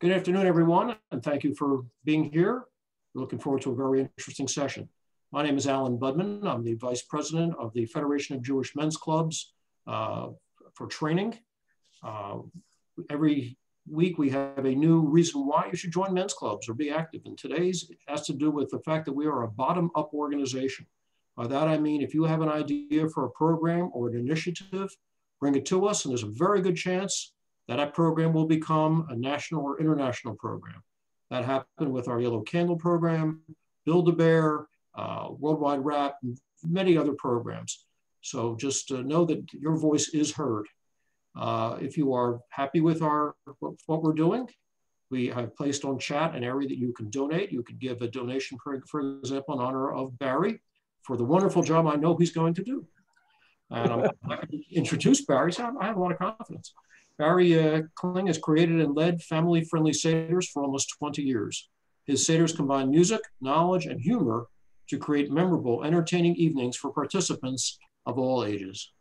Good afternoon, everyone, and thank you for being here. We're looking forward to a very interesting session. My name is Alan Budman. I'm the Vice President of the Federation of Jewish Men's Clubs uh, for training. Uh, every week we have a new reason why you should join men's clubs or be active. And today's has to do with the fact that we are a bottom-up organization. By that I mean, if you have an idea for a program or an initiative, bring it to us, and there's a very good chance that program will become a national or international program. That happened with our Yellow Candle program, Build-A-Bear, uh, Worldwide Wrap, and many other programs. So just uh, know that your voice is heard. Uh, if you are happy with our what we're doing, we have placed on chat an area that you can donate. You could give a donation, for, for example, in honor of Barry for the wonderful job I know he's going to do. And I'm happy to introduce Barry, so I have a lot of confidence. Barry uh, Kling has created and led family-friendly Seders for almost 20 years. His Seders combine music, knowledge, and humor to create memorable, entertaining evenings for participants of all ages.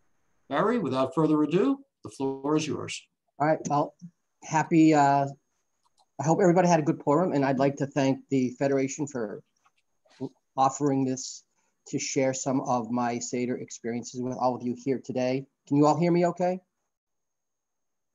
Barry, without further ado, the floor is yours. All right, well, happy, uh, I hope everybody had a good Purim, and I'd like to thank the Federation for offering this to share some of my Seder experiences with all of you here today. Can you all hear me okay?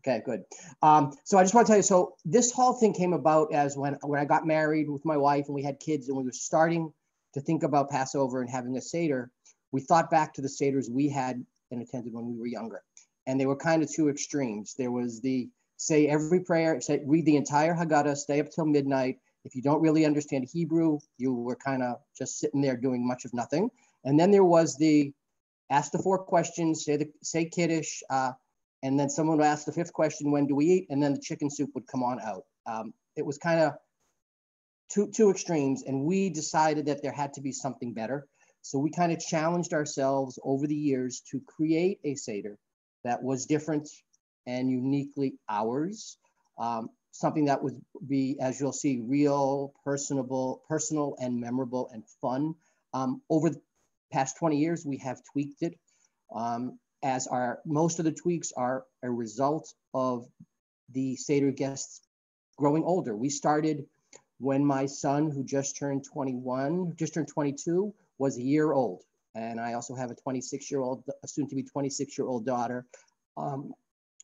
Okay, good. Um, so I just want to tell you, so this whole thing came about as when, when I got married with my wife and we had kids and we were starting to think about Passover and having a Seder, we thought back to the Seders we had and attended when we were younger. And they were kind of two extremes. There was the say every prayer, say read the entire Haggadah, stay up till midnight. If you don't really understand Hebrew, you were kind of just sitting there doing much of nothing. And then there was the ask the four questions, say the say Kiddush, uh, and then someone would ask the fifth question, when do we eat? And then the chicken soup would come on out. Um, it was kind of two, two extremes. And we decided that there had to be something better. So we kind of challenged ourselves over the years to create a Seder that was different and uniquely ours. Um, something that would be, as you'll see, real, personable, personal and memorable and fun. Um, over the past 20 years, we have tweaked it. Um, as our most of the tweaks are a result of the Seder guests growing older. We started when my son, who just turned 21, just turned 22, was a year old. And I also have a 26 year old, soon to be 26 year old daughter. Um,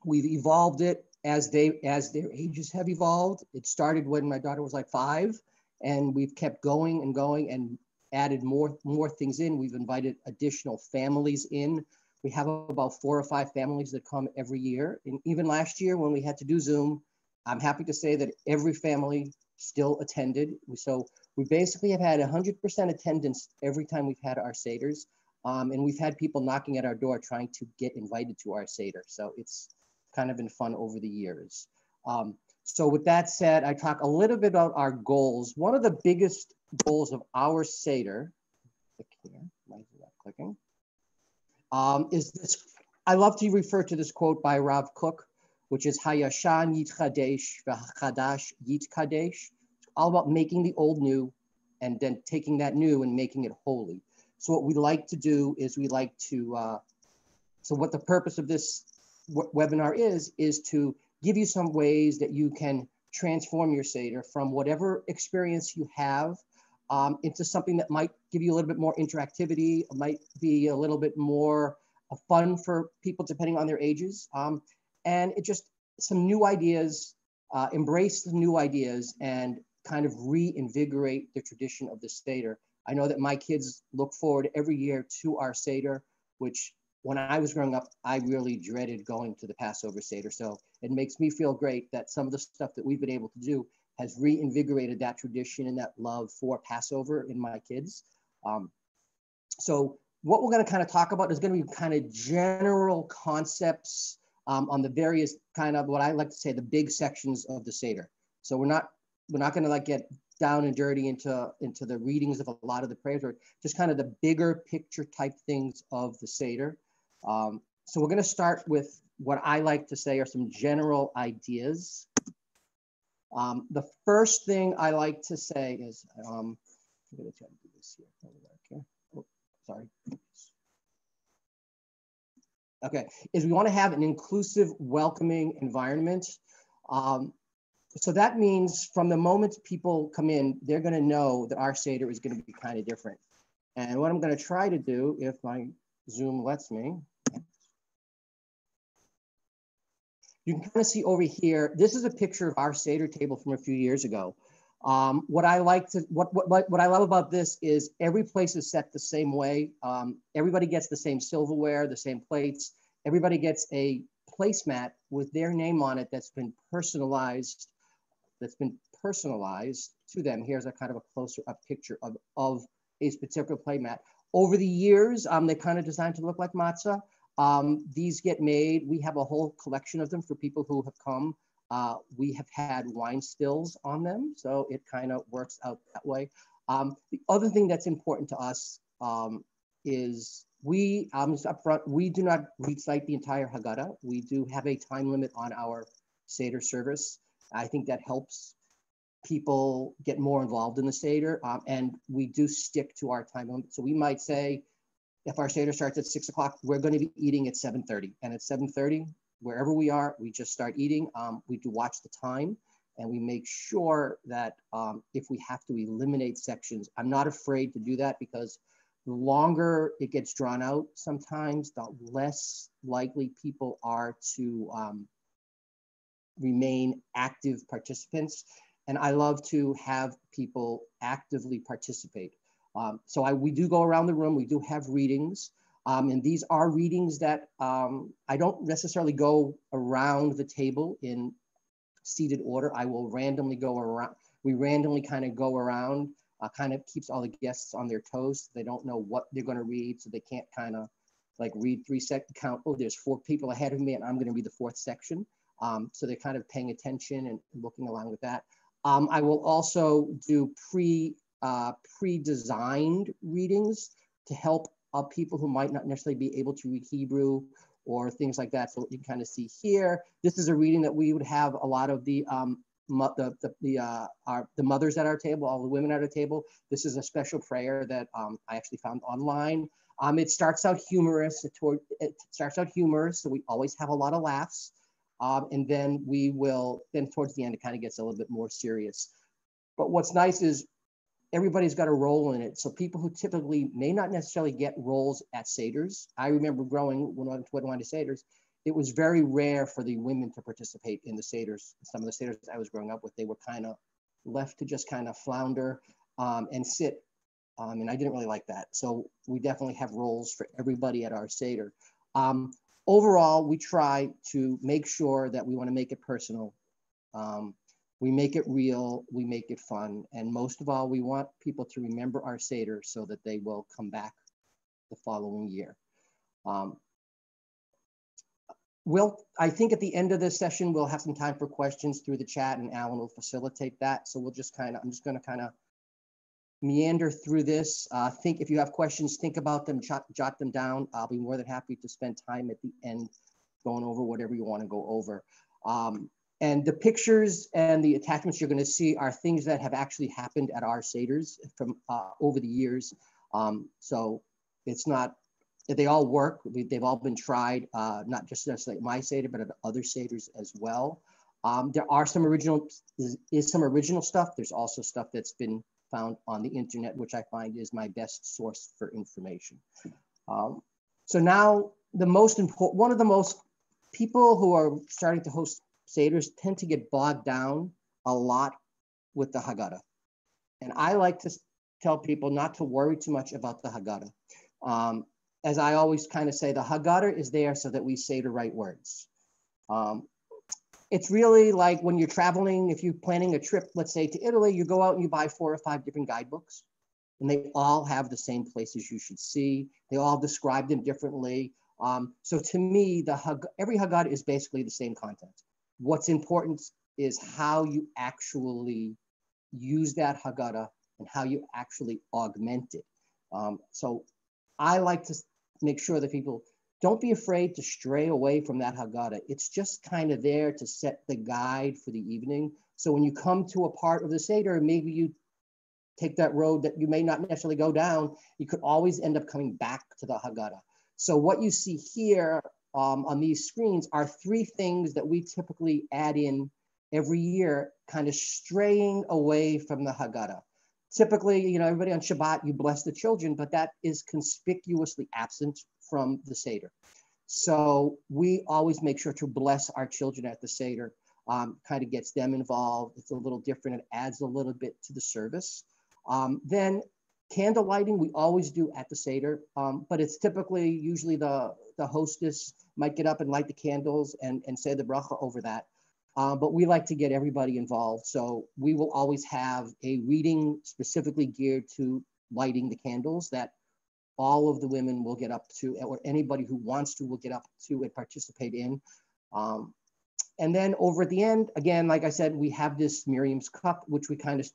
we've evolved it as they as their ages have evolved. It started when my daughter was like five, and we've kept going and going and added more more things in. We've invited additional families in we have about four or five families that come every year. And even last year when we had to do Zoom, I'm happy to say that every family still attended. So we basically have had 100% attendance every time we've had our Seders. Um, and we've had people knocking at our door trying to get invited to our Seder. So it's kind of been fun over the years. Um, so with that said, I talk a little bit about our goals. One of the biggest goals of our Seder, click here, that clicking? Um, is this, I love to refer to this quote by Rav Kook, which is Hayashan Yit Chadesh Chadash Yit Kadesh. All about making the old new and then taking that new and making it holy. So what we like to do is we like to, uh, so what the purpose of this webinar is, is to give you some ways that you can transform your Seder from whatever experience you have um, into something that might give you a little bit more interactivity, might be a little bit more uh, fun for people depending on their ages. Um, and it just some new ideas, uh, embrace the new ideas and kind of reinvigorate the tradition of the Seder. I know that my kids look forward every year to our Seder, which when I was growing up, I really dreaded going to the Passover Seder. So it makes me feel great that some of the stuff that we've been able to do has reinvigorated that tradition and that love for Passover in my kids. Um, so what we're going to kind of talk about is going to be kind of general concepts um, on the various kind of what I like to say the big sections of the Seder. So we're not we're not going to like get down and dirty into into the readings of a lot of the prayers, or just kind of the bigger picture type things of the Seder. Um, so we're going to start with what I like to say are some general ideas um, the first thing I like to say is, um, I'm to try to do this here. Okay. Oh, sorry. Okay, is we want to have an inclusive, welcoming environment. Um, so that means from the moment people come in, they're going to know that our Seder is going to be kind of different. And what I'm going to try to do, if my Zoom lets me, you can kind of see over here, this is a picture of our Seder table from a few years ago. Um, what I like to, what, what, what I love about this is every place is set the same way. Um, everybody gets the same silverware, the same plates. Everybody gets a placemat with their name on it that's been personalized, that's been personalized to them. Here's a kind of a closer up picture of, of a particular playmat. Over the years, um, they kind of designed to look like matzah. Um, these get made. We have a whole collection of them for people who have come. Uh, we have had wine stills on them, so it kind of works out that way. Um, the other thing that's important to us um, is we, um, up front, we do not recite the entire Haggadah. We do have a time limit on our Seder service. I think that helps people get more involved in the Seder. Um, and we do stick to our time limit. So we might say, if our Seder starts at six o'clock, we're going to be eating at 7.30. And at 7.30, wherever we are, we just start eating. Um, we do watch the time and we make sure that um, if we have to eliminate sections, I'm not afraid to do that because the longer it gets drawn out sometimes, the less likely people are to um, remain active participants. And I love to have people actively participate. Um, so I, we do go around the room, we do have readings. Um, and these are readings that um, I don't necessarily go around the table in seated order. I will randomly go around, we randomly kind of go around uh, kind of keeps all the guests on their toes. They don't know what they're going to read, so they can't kind of like read three second count. Oh, there's four people ahead of me, and I'm going to read the fourth section. Um, so they're kind of paying attention and looking along with that. Um, I will also do pre uh, pre-designed readings to help uh, people who might not necessarily be able to read Hebrew or things like that. So you can kind of see here, this is a reading that we would have a lot of the um, the the the, uh, our, the mothers at our table, all the women at our table. This is a special prayer that um, I actually found online. Um, it starts out humorous. It, toward, it starts out humorous, so we always have a lot of laughs, um, and then we will then towards the end it kind of gets a little bit more serious. But what's nice is everybody's got a role in it. So people who typically may not necessarily get roles at Seders. I remember growing when I went to Seders, it was very rare for the women to participate in the Seders. Some of the Seders I was growing up with, they were kind of left to just kind of flounder um, and sit. Um, and I didn't really like that. So we definitely have roles for everybody at our Seder. Um, overall, we try to make sure that we want to make it personal. We make it real, we make it fun. And most of all, we want people to remember our Seder so that they will come back the following year. Um, We'll, I think at the end of this session, we'll have some time for questions through the chat and Alan will facilitate that. So we'll just kind of, I'm just gonna kind of meander through this. Uh, think if you have questions, think about them, jot, jot them down. I'll be more than happy to spend time at the end going over whatever you wanna go over. Um, and the pictures and the attachments you're gonna see are things that have actually happened at our Seders from uh, over the years. Um, so it's not they all work. They've all been tried, uh, not just necessarily my Seder, but other Seders as well. Um, there are some original, is, is, some original stuff. There's also stuff that's been found on the internet, which I find is my best source for information. Um, so now the most important, one of the most people who are starting to host Seders tend to get bogged down a lot with the Haggadah. And I like to tell people not to worry too much about the Haggadah. Um, as I always kind of say, the Haggadah is there so that we say the right words. Um, it's really like when you're traveling, if you're planning a trip, let's say to Italy, you go out and you buy four or five different guidebooks, and they all have the same places you should see. They all describe them differently. Um, so to me, the every Haggadah is basically the same content. What's important is how you actually use that Haggadah and how you actually augment it. Um, so I like to make sure that people don't be afraid to stray away from that Haggadah. It's just kind of there to set the guide for the evening. So when you come to a part of the Seder, maybe you take that road that you may not necessarily go down, you could always end up coming back to the Haggadah. So what you see here um, on these screens are three things that we typically add in every year kind of straying away from the Haggadah. Typically, you know, everybody on Shabbat, you bless the children, but that is conspicuously absent from the Seder. So we always make sure to bless our children at the Seder. Um, kind of gets them involved. It's a little different. It adds a little bit to the service. Um, then candle lighting we always do at the Seder, um, but it's typically usually the, the hostess might get up and light the candles and, and say the bracha over that. Uh, but we like to get everybody involved. So we will always have a reading specifically geared to lighting the candles that all of the women will get up to, or anybody who wants to will get up to and participate in. Um, and then over at the end, again, like I said, we have this Miriam's cup, which we kind of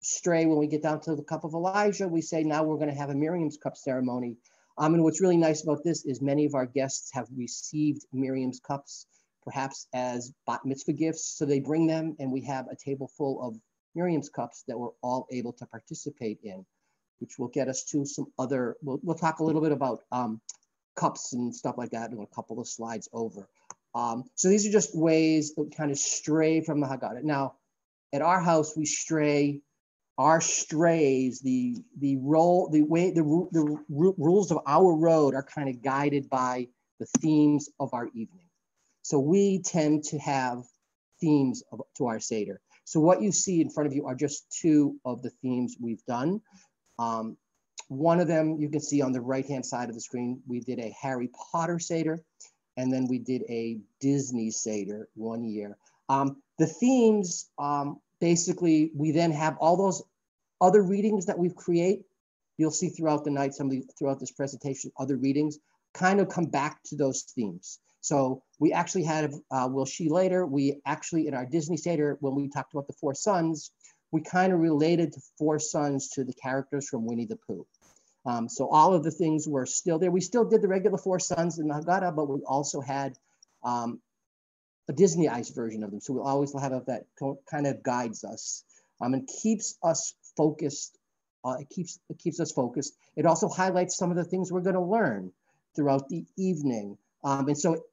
stray when we get down to the cup of Elijah. We say now we're going to have a Miriam's cup ceremony. Um, and what's really nice about this is many of our guests have received Miriam's cups, perhaps as bat mitzvah gifts. So they bring them, and we have a table full of Miriam's cups that we're all able to participate in, which will get us to some other. We'll, we'll talk a little bit about um, cups and stuff like that in a couple of slides over. Um, so these are just ways that kind of stray from the Haggadah. Now, at our house, we stray our strays, the the role, the way the, the rules of our road are kind of guided by the themes of our evening. So we tend to have themes of, to our Seder. So what you see in front of you are just two of the themes we've done. Um, one of them you can see on the right-hand side of the screen, we did a Harry Potter Seder, and then we did a Disney Seder one year. Um, the themes um, basically, we then have all those other readings that we create. You'll see throughout the night, some of the, throughout this presentation, other readings kind of come back to those themes. So we actually had, uh, we'll see later, we actually in our Disney Seder, when we talked about the four sons, we kind of related to four sons to the characters from Winnie the Pooh. Um, so all of the things were still there. We still did the regular four sons in the Haggadah, but we also had um, a Disneyized version of them. So we always have that kind of guides us um, and keeps us focused. Uh, it keeps it keeps us focused. It also highlights some of the things we're going to learn throughout the evening. Um, and so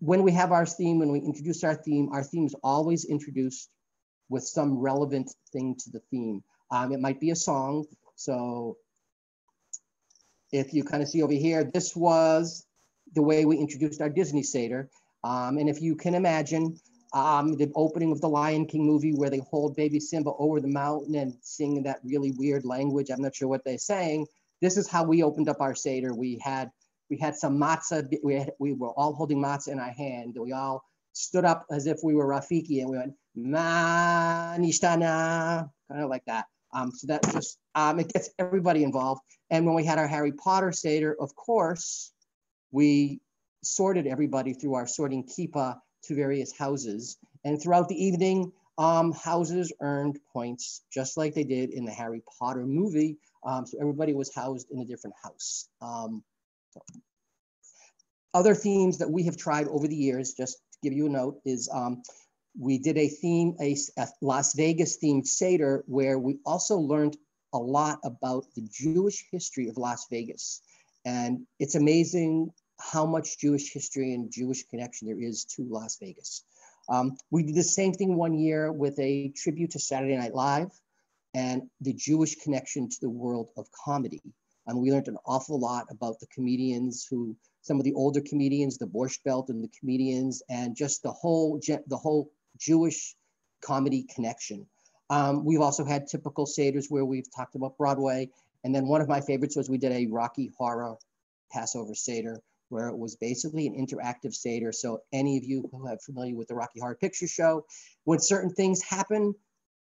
when we have our theme, when we introduce our theme, our theme is always introduced with some relevant thing to the theme. Um, it might be a song. So if you kind of see over here, this was the way we introduced our Disney Seder. Um, and if you can imagine, um, the opening of the Lion King movie where they hold baby Simba over the mountain and sing that really weird language. I'm not sure what they're saying. This is how we opened up our Seder. We had we had some matzah. We, had, we were all holding matzah in our hand. We all stood up as if we were Rafiki and we went, Ma nishtana, kind of like that. Um, so that just, um, it gets everybody involved. And when we had our Harry Potter Seder, of course, we sorted everybody through our sorting kippah to various houses. And throughout the evening, um, houses earned points just like they did in the Harry Potter movie. Um, so everybody was housed in a different house. Um, so. Other themes that we have tried over the years, just to give you a note, is um, we did a theme, a, a Las Vegas themed Seder, where we also learned a lot about the Jewish history of Las Vegas. And it's amazing how much Jewish history and Jewish connection there is to Las Vegas. Um, we did the same thing one year with a tribute to Saturday Night Live and the Jewish connection to the world of comedy. And we learned an awful lot about the comedians who, some of the older comedians, the Borscht Belt and the comedians, and just the whole, the whole Jewish comedy connection. Um, we've also had typical Seders where we've talked about Broadway. And then one of my favorites was we did a Rocky Horror Passover Seder where it was basically an interactive Seder. So any of you who are familiar with the Rocky Horror Picture Show, when certain things happen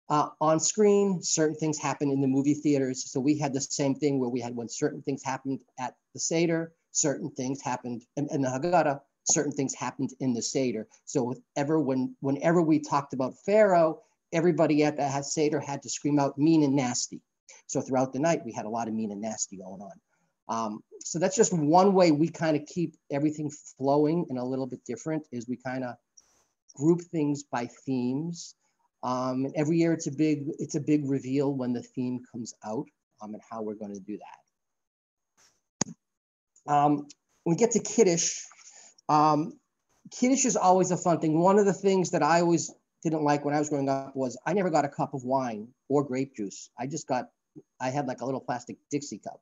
uh, on screen, certain things happen in the movie theaters. So we had the same thing where we had when certain things happened at the Seder, certain things happened in, in the Haggadah, certain things happened in the Seder. So whenever, when, whenever we talked about Pharaoh, everybody at the Seder had to scream out mean and nasty. So throughout the night, we had a lot of mean and nasty going on. Um, so that's just one way we kind of keep everything flowing and a little bit different is we kind of group things by themes. Um, and every year it's a big it's a big reveal when the theme comes out um, and how we're going to do that. Um, we get to Kiddush, um, Kiddush is always a fun thing. One of the things that I always didn't like when I was growing up was I never got a cup of wine or grape juice. I just got, I had like a little plastic Dixie cup.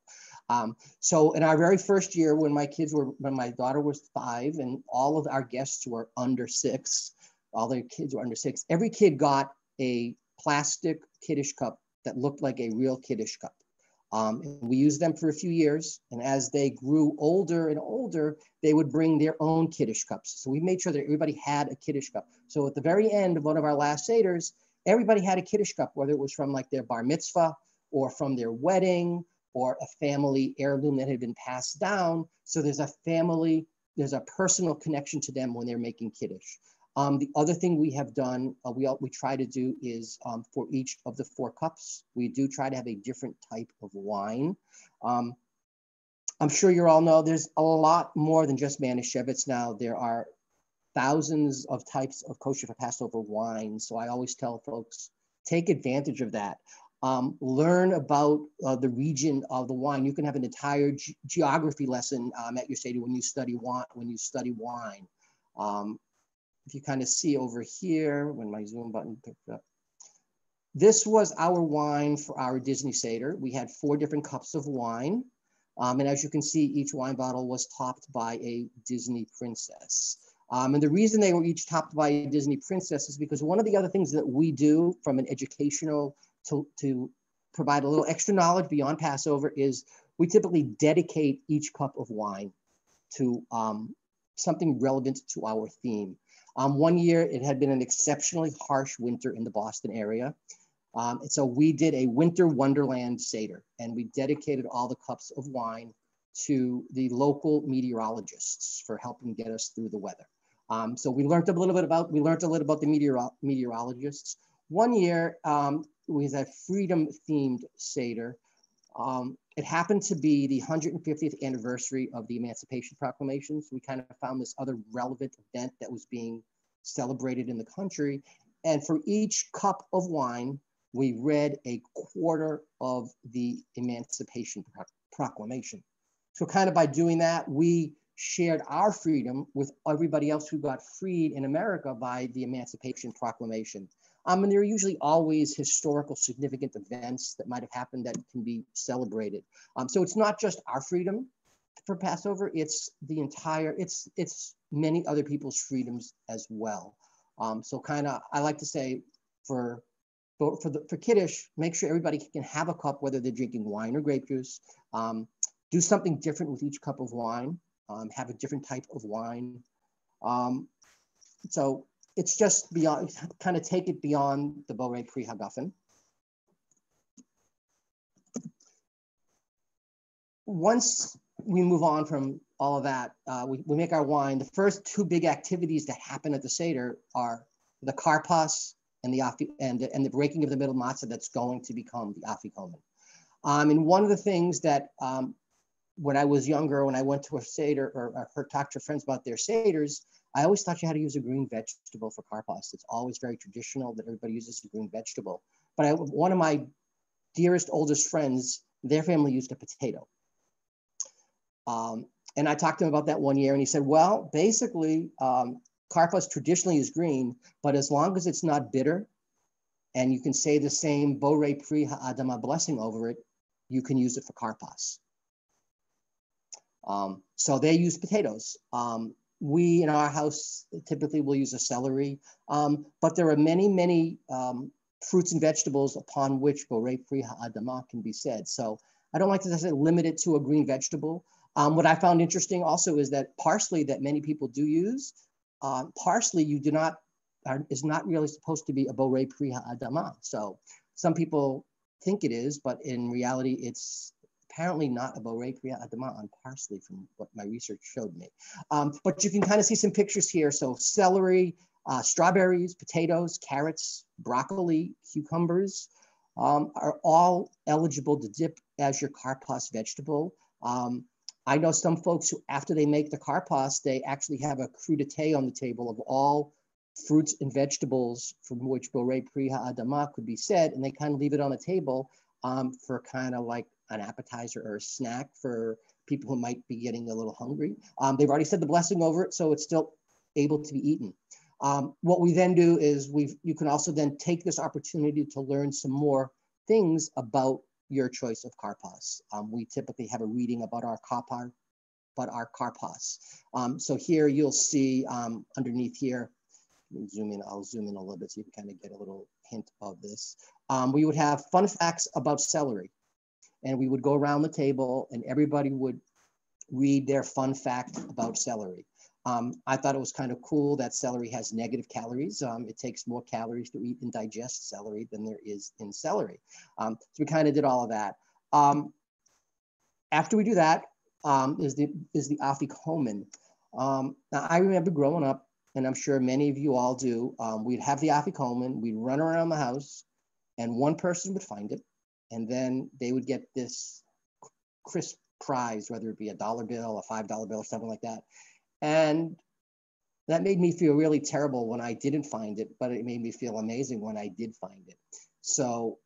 Um, so in our very first year, when my kids were, when my daughter was five and all of our guests were under six, all their kids were under six, every kid got a plastic kiddish cup that looked like a real kiddish cup. Um, we used them for a few years, and as they grew older and older, they would bring their own kiddish cups. So we made sure that everybody had a kiddish cup. So at the very end of one of our last seders, everybody had a kiddish cup, whether it was from like their bar mitzvah or from their wedding or a family heirloom that had been passed down. So there's a family, there's a personal connection to them when they're making kiddish. Um, the other thing we have done, uh, we, we try to do is um, for each of the four cups, we do try to have a different type of wine. Um, I'm sure you all know there's a lot more than just Manischewitz now. There are thousands of types of kosher for Passover wine. So I always tell folks, take advantage of that. Um, learn about uh, the region of the wine. You can have an entire ge geography lesson um, at your Seder when you study wine. When you study wine, um, if you kind of see over here, when my zoom button picked up, this was our wine for our Disney Seder. We had four different cups of wine. Um, and as you can see, each wine bottle was topped by a Disney princess. Um, and the reason they were each topped by a Disney princess is because one of the other things that we do from an educational to, to provide a little extra knowledge beyond Passover is we typically dedicate each cup of wine to um, something relevant to our theme. Um, one year, it had been an exceptionally harsh winter in the Boston area. Um, and so we did a winter wonderland Seder and we dedicated all the cups of wine to the local meteorologists for helping get us through the weather. Um, so we learned a little bit about, we learned a little about the meteoro meteorologists. One year, um, was a freedom themed Seder. Um, it happened to be the 150th anniversary of the Emancipation Proclamation. So we kind of found this other relevant event that was being celebrated in the country. And for each cup of wine, we read a quarter of the Emancipation Proclamation. So, kind of by doing that, we shared our freedom with everybody else who got freed in America by the Emancipation Proclamation. Um, and there are usually always historical significant events that might have happened that can be celebrated. Um, so it's not just our freedom for Passover, it's the entire, it's, it's many other people's freedoms as well. Um, so kind of, I like to say for, for, for, the, for Kiddush, make sure everybody can have a cup, whether they're drinking wine or grape juice. Um, do something different with each cup of wine. Um, have a different type of wine. Um, so it's just beyond, kind of take it beyond the Borei Pri Hagafen. Once we move on from all of that, uh, we, we make our wine. The first two big activities that happen at the Seder are the karpas and the afi, and, and the breaking of the middle matzah that's going to become the afikomen. Um, and one of the things that um, when I was younger, when I went to a Seder or, or heard talk to friends about their Seders, I always thought you had to use a green vegetable for karpas. It's always very traditional that everybody uses a green vegetable. But I, one of my dearest, oldest friends, their family used a potato. Um, and I talked to him about that one year, and he said, well, basically, um, traditionally is green, but as long as it's not bitter, and you can say the same Borei Pri Ha'adama blessing over it, you can use it for karpas. Um, so they use potatoes. Um, we in our house typically will use a celery, um, but there are many, many um, fruits and vegetables upon which Borei Pri Ha'adama can be said. So I don't like to say limit it to a green vegetable. Um, what I found interesting also is that parsley that many people do use, uh, parsley you do not, are, is not really supposed to be a Borei Pri Ha'adama. So some people think it is, but in reality it's apparently not a Borei Pri Ha'adama on parsley from what my research showed me. Um, but you can kind of see some pictures here. So celery, uh, strawberries, potatoes, carrots, broccoli, cucumbers um, are all eligible to dip as your karpas vegetable. Um, I know some folks who, after they make the karpas, they actually have a crudité on the table of all fruits and vegetables from which Borei Pri Ha'adama could be said, and they kind of leave it on the table um, for kind of like an appetizer or a snack for people who might be getting a little hungry. Um, they've already said the blessing over it, so it's still able to be eaten. Um, what we then do is we you can also then take this opportunity to learn some more things about your choice of karpas. Um, we typically have a reading about our karpa, but our karpas. Um, so here you'll see um, underneath here, zoom in, I'll zoom in a little bit so you can kind of get a little hint of this. Um, we would have fun facts about celery. And we would go around the table and everybody would read their fun fact about celery. Um, I thought it was kind of cool that celery has negative calories. Um, it takes more calories to eat and digest celery than there is in celery. Um, so we kind of did all of that. Um, after we do that, um, is the is the afikoman. Um, now I remember growing up, and I'm sure many of you all do. we'd have the afikoman, we'd run around the house, and one person would find it, and then they would get this crisp prize, whether it be a dollar bill, a five dollar bill, or something like that and that made me feel really terrible when I didn't find it, but it made me feel amazing when I did find it. So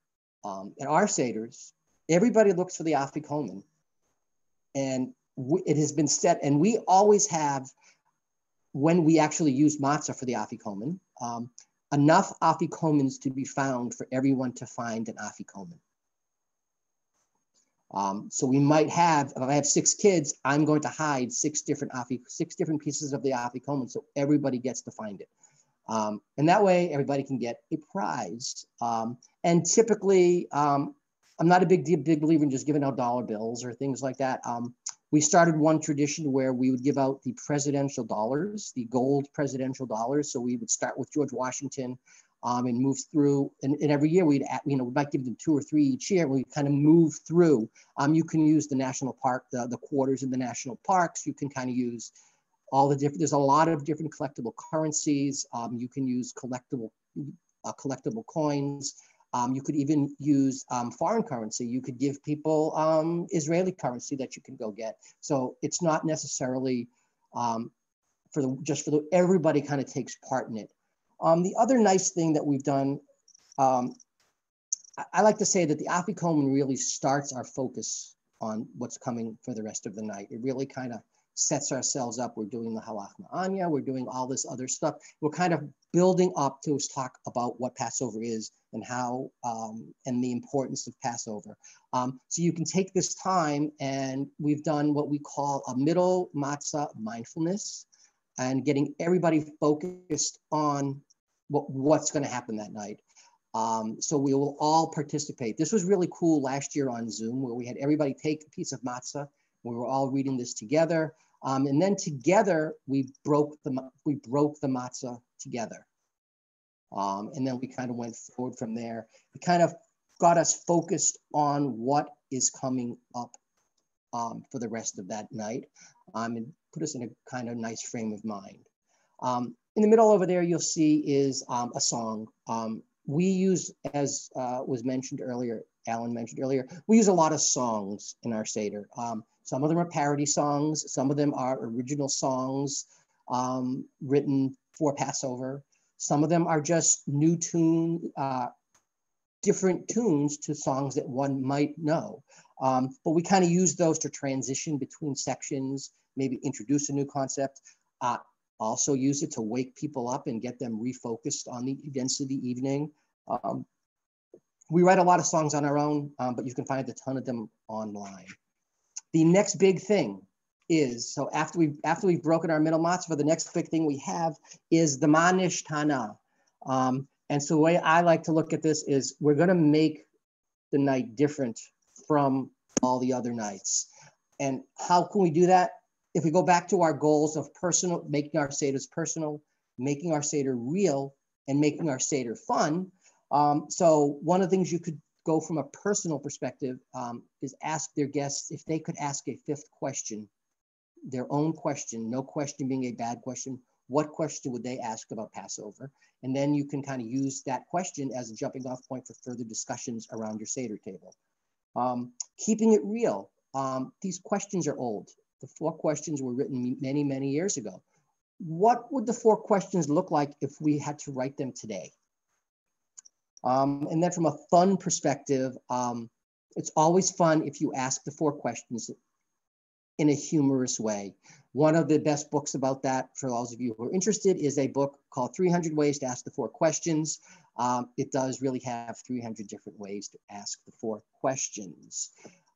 um, in our Seders, everybody looks for the Afikoman. And it has been set, and we always have, when we actually use matzah for the Afikoman, um, enough Afikomans to be found for everyone to find an Afikoman. Um, so we might have, if I have six kids, I'm going to hide six different afi, six different pieces of the afikoman, so everybody gets to find it. Um, and that way, everybody can get a prize. Um, and typically, um, I'm not a big big believer in just giving out dollar bills or things like that. Um, we started one tradition where we would give out the presidential dollars, the gold presidential dollars. So we would start with George Washington um, and move through. And, and, every year we'd, you know, we might give them two or three each year. We kind of move through. Um, you can use the national park, the, the quarters in the national parks. You can kind of use all the different. There's a lot of different collectible currencies. Um, you can use collectible uh, collectible coins. Um, you could even use um, foreign currency. You could give people um, Israeli currency that you can go get. So it's not necessarily um, for the just for the everybody kind of takes part in it. Um, the other nice thing that we've done, um, I, I, like to say that the Afikoman really starts our focus on what's coming for the rest of the night. It really kind of sets ourselves up. We're doing the Halach Ma'anya, we're doing all this other stuff. We're kind of building up to talk about what Passover is and how, um, and the importance of Passover. Um, so you can take this time and we've done what we call a middle matzah mindfulness and getting everybody focused on what, what's going to happen that night. Um, so we will all participate. This was really cool last year on Zoom where we had everybody take a piece of matzah. We were all reading this together. Um, and then together we broke the, we broke the matzah together. Um, and then we kind of went forward from there. It kind of got us focused on what is coming up um, for the rest of that night um, and put us in a kind of nice frame of mind. Um, in the middle over there, you'll see is um, a song. Um, we use, as uh, was mentioned earlier, Alan mentioned earlier, we use a lot of songs in our Seder. Um, some of them are parody songs. Some of them are original songs um, written for Passover. Some of them are just new tune, uh, different tunes to songs that one might know. Um, but we kind of use those to transition between sections, maybe introduce a new concept. Uh, also use it to wake people up and get them refocused on the events of the evening. Um, we write a lot of songs on our own, um, but you can find a ton of them online. The next big thing is, so after, we, after we've broken our middle for the next big thing we have is the Ma Nishtana. Um, and so the way I like to look at this is we're gonna make the night different from all the other nights. And how can we do that? if we go back to our goals of personal, making our Seders personal, making our Seder real, and making our Seder fun. Um, so one of the things you could go from a personal perspective um, is ask their guests if they could ask a fifth question, their own question, no question being a bad question. What question would they ask about Passover? And then you can kind of use that question as a jumping off point for further discussions around your Seder table. Um, keeping it real. Um, these questions are old. The four questions were written many, many years ago. What would the four questions look like if we had to write them today? Um, and then from a fun perspective, um, it's always fun if you ask the four questions in a humorous way. one of the best books about that for those of you who are interested is a book called 300 Ways to Ask the Four Questions. Um, it does really have 300 different ways to ask the four questions.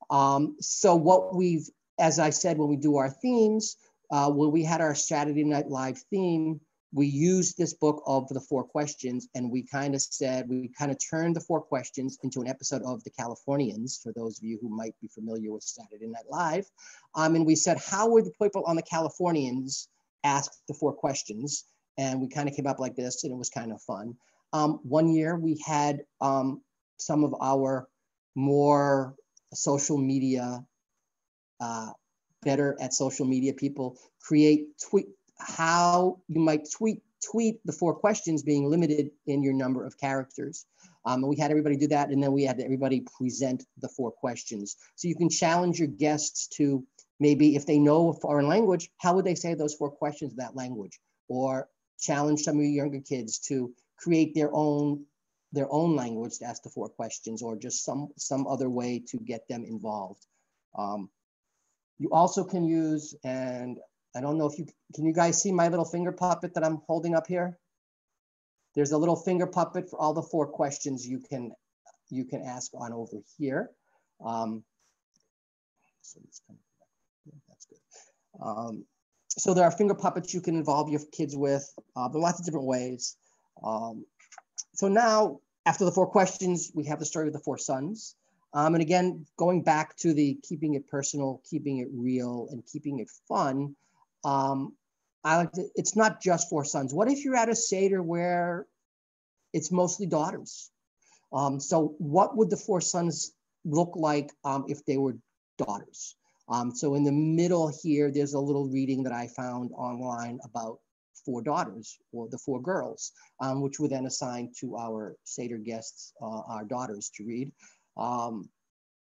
Um, so what we've, as I said, when we do our themes, uh, when we had our Saturday Night Live theme, we used this book of the four questions and we kind of said, we kind of turned the four questions into an episode of The Californians, for those of you who might be familiar with Saturday Night Live. Um, and we said, how would the people on The Californians ask the four questions? And we kind of came up like this and it was kind of fun. Um, one year we had um, some of our more social media, uh, better at social media people create tweet how you might tweet tweet the four questions being limited in your number of characters. Um, we had everybody do that, and then we had everybody present the four questions. So you can challenge your guests to maybe if they know a foreign language, how would they say those four questions in that language? Or challenge some of your younger kids to create their own their own language to ask the four questions, or just some some other way to get them involved. Um, you also can use, and I don't know if you, can you guys see my little finger puppet that I'm holding up here? There's a little finger puppet for all the four questions you can, you can ask on over here. Um, so that's good. Um, so there are finger puppets you can involve your kids with. Uh, are lots of different ways. Um, so now, after the four questions, we have the story of the four sons. Um, and again, going back to the keeping it personal, keeping it real, and keeping it fun, um, I like to, it's not just four sons. What if you're at a Seder where it's mostly daughters? Um, so what would the four sons look like um, if they were daughters? Um, so in the middle here, there's a little reading that I found online about four daughters or the four girls, um, which were then assigned to our Seder guests, uh, our daughters to read. Um,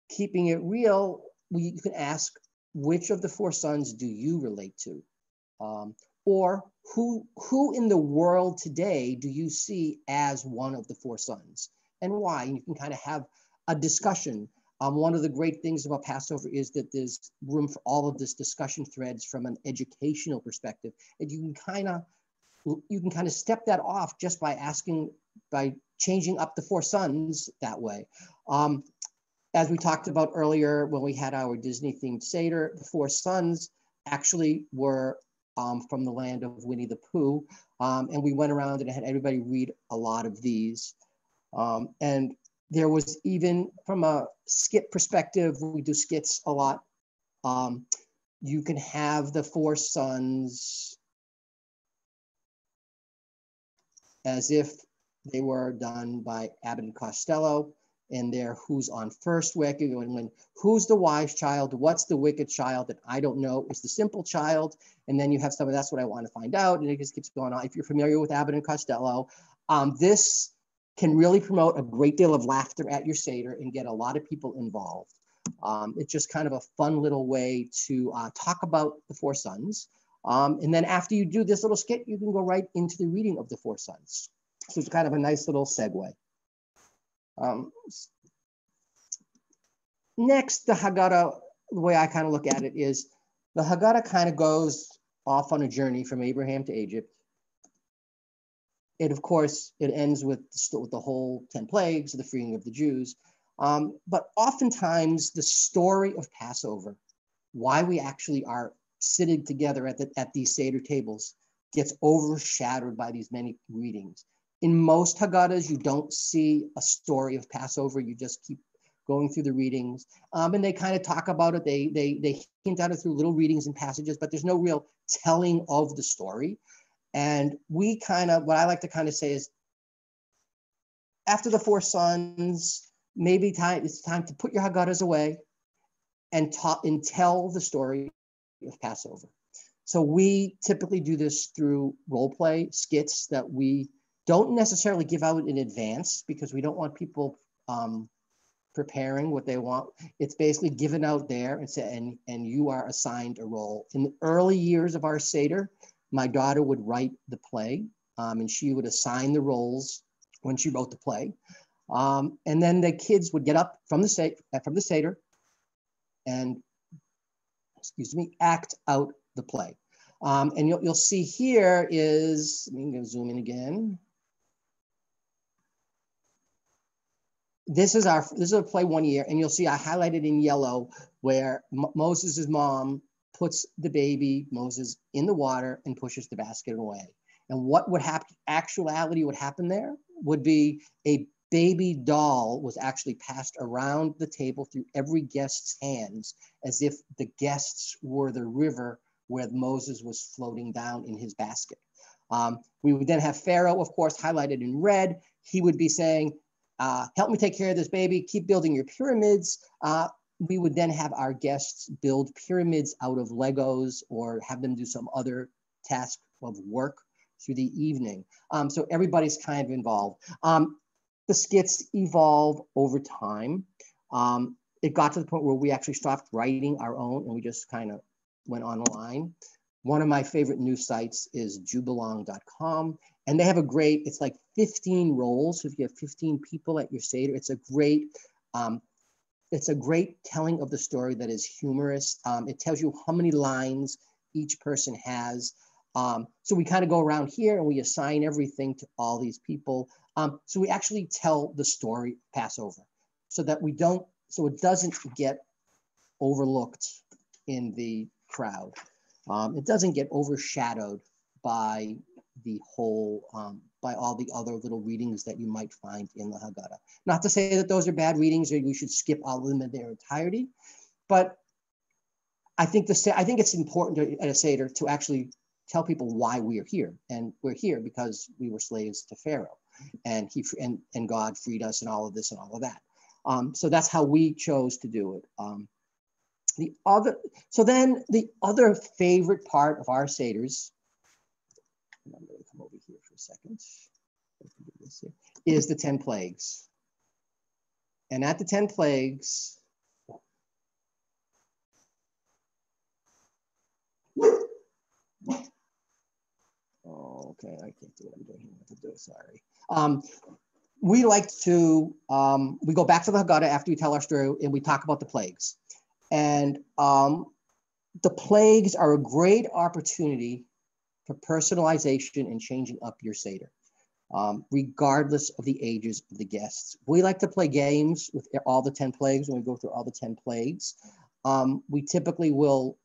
keeping it real, we, you can ask which of the four sons do you relate to? Um, or who, who in the world today do you see as one of the four sons and why? And you can kind of have a discussion. Um, one of the great things about Passover is that there's room for all of this discussion threads from an educational perspective. And you can kind of you can kind of step that off just by asking by changing up the four sons that way. Um, as we talked about earlier when we had our Disney themed Seder, the four sons actually were um, from the land of Winnie the Pooh. Um, and we went around and had everybody read a lot of these. Um, and there was even from a skit perspective, we do skits a lot. Um, you can have the four sons as if they were done by Abbott and Costello and there who's on first wicked and when who's the wise child? What's the wicked child that i don't know? Is the simple child. And then you have some of that's what i want to find out and it just keeps going on. If you're familiar with abbott and costello um, this can really promote a great deal of laughter at your seder and get a lot of people involved. Um, it's just kind of a fun little way to uh, talk about the four sons um, and then after you do this little skit you can go right into the reading of the four sons so it's kind of a nice little segue. Um, next, the Haggadah, the way I kind of look at it is the Haggadah kind of goes off on a journey from Abraham to Egypt. It, of course, it ends with, with the whole 10 plagues, the freeing of the Jews. Um, but oftentimes, the story of Passover, why we actually are sitting together at, the, at these Seder tables, gets overshadowed by these many readings in most Haggadahs, you don't see a story of Passover. You just keep going through the readings. Um, and they kind of talk about it. They, they, they hint at it through little readings and passages, but there's no real telling of the story. And we kind of, what I like to kind of say is after the four sons, maybe time, it's time to put your Haggadahs away and, talk, and tell the story of Passover. So we typically do this through role play skits that we don't necessarily give out in advance because we don't want people um, preparing what they want. It's basically given out there and, and, and you are assigned a role. In the early years of our Seder, my daughter would write the play um, and she would assign the roles when she wrote the play. Um, and then the kids would get up from the, from the Seder and, excuse me, act out the play. Um, and you'll, you'll see here is, let me zoom in again. This is our, this is a play one year, and you'll see I highlighted in yellow where M Moses' mom puts the baby, Moses, in the water and pushes the basket away. And what would happen, actuality would happen there would be a baby doll was actually passed around the table through every guest's hands as if the guests were the river where Moses was floating down in his basket. Um, we would then have Pharaoh, of course, highlighted in red. He would be saying, uh, help me take care of this baby, keep building your pyramids. Uh, we would then have our guests build pyramids out of Legos or have them do some other task of work through the evening. Um, so everybody's kind of involved. Um, the skits evolve over time. Um, it got to the point where we actually stopped writing our own and we just kind of went online. One of my favorite news sites is jewbelong.com. And they have a great, it's like 15 roles. So if you have 15 people at your Seder, it's a great, um, it's a great telling of the story that is humorous. Um, it tells you how many lines each person has. Um, so we kind of go around here and we assign everything to all these people. Um, so we actually tell the story Passover so that we don't, so it doesn't get overlooked in the crowd. Um, it doesn't get overshadowed by the whole, um, by all the other little readings that you might find in the Haggadah. Not to say that those are bad readings or you should skip all of them in their entirety, but I think the I think it's important to, at a Seder to actually tell people why we are here. And we're here because we were slaves to Pharaoh and he and, and God freed us and all of this and all of that. Um, so that's how we chose to do it. Um, the other, so then the other favorite part of our Seders, come over here for a second, is the 10 plagues. And at the 10 plagues, Oh, okay, I can't do what I'm doing. To do? Sorry. Um, we like to um, we go back to the Haggadah after we tell our story and we talk about the plagues, and um, the plagues are a great opportunity for personalization and changing up your seder, um, regardless of the ages of the guests. We like to play games with all the ten plagues when we go through all the ten plagues. Um, we typically will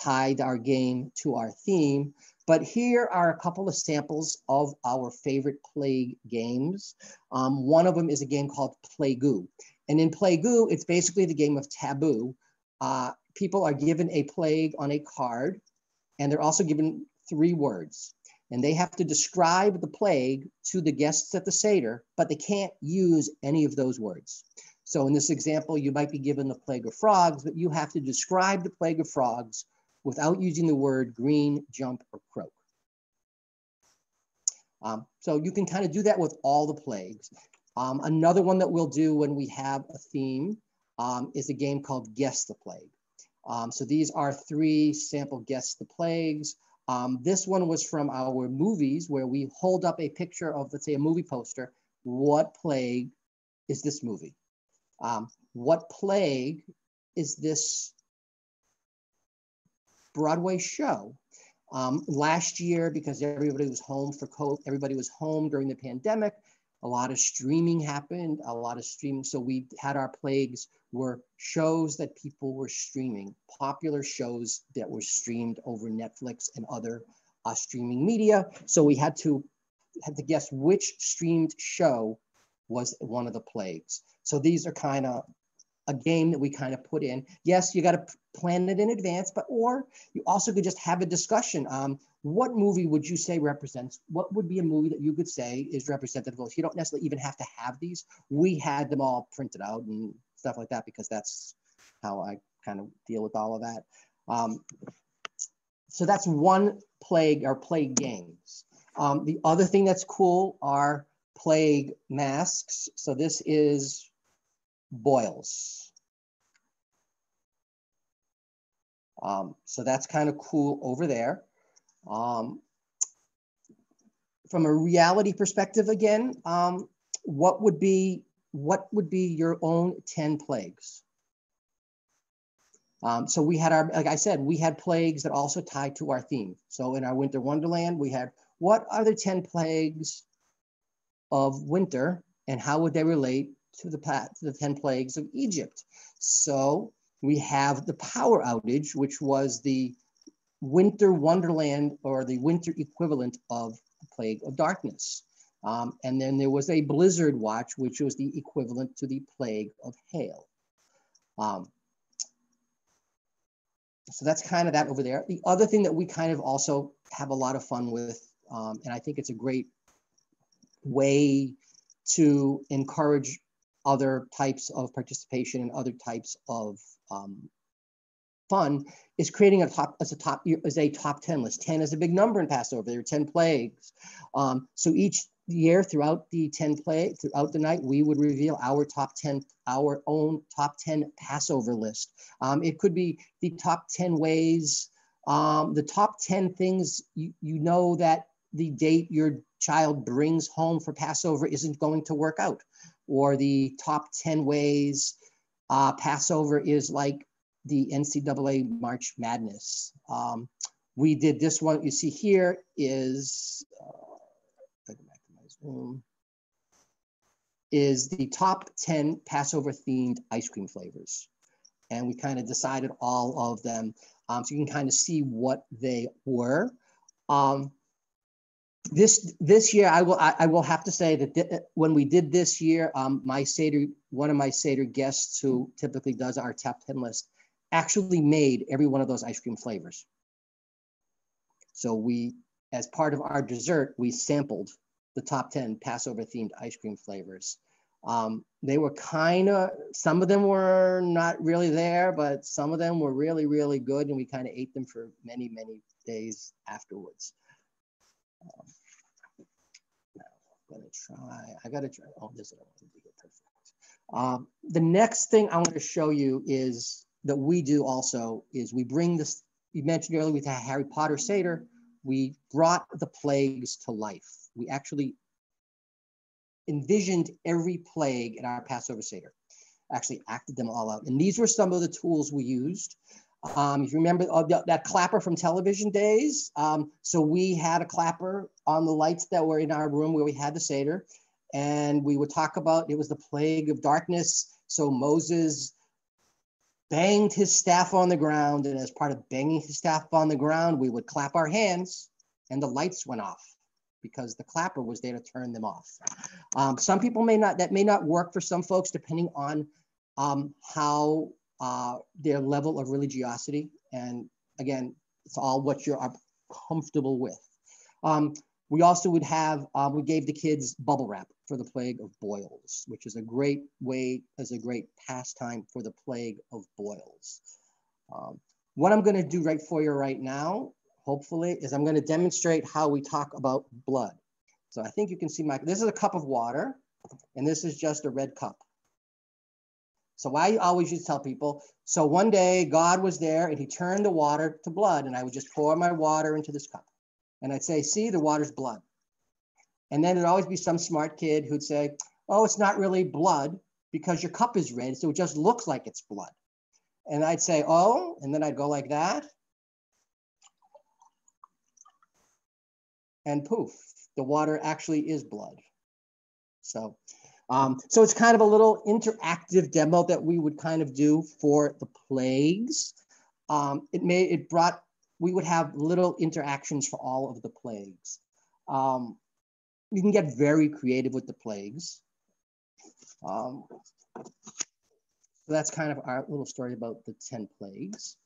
tie our game to our theme. But here are a couple of samples of our favorite plague games. Um, one of them is a game called Plague-Oo. And in Plague-Oo, it's basically the game of taboo. Uh, people are given a plague on a card, and they're also given three words. And they have to describe the plague to the guests at the Seder, but they can't use any of those words. So in this example, you might be given the plague of frogs, but you have to describe the plague of frogs without using the word green, jump, or croak. Um, so you can kind of do that with all the plagues. Um, another one that we'll do when we have a theme um, is a game called Guess the Plague. Um, so these are three sample Guess the Plagues. Um, this one was from our movies where we hold up a picture of, let's say, a movie poster. What plague is this movie? Um, what plague is this Broadway show. Um, last year, because everybody was home for COVID, everybody was home during the pandemic. A lot of streaming happened, a lot of streaming. So we had our plagues were shows that people were streaming, popular shows that were streamed over Netflix and other uh, streaming media. So we had to had to guess which streamed show was one of the plagues. So these are kind of a game that we kind of put in. Yes, you got to plan it in advance, but or you also could just have a discussion. Um, what movie would you say represents? What would be a movie that you could say is representative of? You don't necessarily even have to have these. We had them all printed out and stuff like that because that's how I kind of deal with all of that. Um, so that's one plague or plague games. Um, the other thing that's cool are plague masks. So this is boils. Um, so that's kind of cool over there. Um, from a reality perspective, again, um, what would be what would be your own 10 plagues? Um, so we had our, like I said, we had plagues that also tied to our theme. So in our winter wonderland, we had what are the 10 plagues of winter and how would they relate to the, to the 10 plagues of Egypt? So we have the power outage, which was the winter wonderland or the winter equivalent of the plague of darkness. Um, and then there was a blizzard watch, which was the equivalent to the plague of hail. Um, so that's kind of that over there. The other thing that we kind of also have a lot of fun with, um, and I think it's a great way to encourage other types of participation and other types of um, fun is creating a top as a top as a top 10 list. 10 is a big number in passover. There are 10 plagues. Um, so each year throughout the 10 play throughout the night we would reveal our top 10 our own top 10 passover list. Um, it could be the top 10 ways. Um, the top 10 things you, you know that the date your child brings home for passover isn't going to work out or the top 10 ways uh, passover is like the ncaa march madness um, we did this one you see here is uh, um, is the top 10 Passover themed ice cream flavors. And we kind of decided all of them. Um, so you can kind of see what they were. Um, this this year, I will I, I will have to say that th when we did this year, um, my Seder, one of my Seder guests who typically does our top 10 list, actually made every one of those ice cream flavors. So we, as part of our dessert, we sampled the top 10 Passover themed ice cream flavors. Um, they were kind of, some of them were not really there, but some of them were really, really good. And we kind of ate them for many, many days afterwards. Um, I'm gonna try, I gotta try, oh, this is perfect. Um, the next thing I want to show you is that we do also is we bring this, you mentioned earlier with Harry Potter Seder, we brought the plagues to life. We actually envisioned every plague in our Passover Seder, actually acted them all out. And these were some of the tools we used. Um, if you remember uh, that clapper from television days, um, so we had a clapper on the lights that were in our room where we had the Seder. And we would talk about it was the plague of darkness. So Moses banged his staff on the ground. And as part of banging his staff on the ground, we would clap our hands and the lights went off because the clapper was there to turn them off. Um, some people may not, that may not work for some folks depending on um, how uh, their level of religiosity. And again, it's all what you're comfortable with. Um, we also would have, uh, we gave the kids bubble wrap for the plague of boils, which is a great way, as a great pastime for the plague of boils. Um, what I'm gonna do right for you right now hopefully, is I'm going to demonstrate how we talk about blood. So I think you can see my, this is a cup of water, and this is just a red cup. So I always used to tell people, so one day God was there and he turned the water to blood, and I would just pour my water into this cup. And I'd say, see, the water's blood. And then there'd always be some smart kid who'd say, oh, it's not really blood because your cup is red, so it just looks like it's blood. And I'd say, oh, and then I'd go like that. and poof, the water actually is blood. So, um, so it's kind of a little interactive demo that we would kind of do for the plagues. Um, it may, it brought, we would have little interactions for all of the plagues. Um, you can get very creative with the plagues. Um, so that's kind of our little story about the 10 plagues.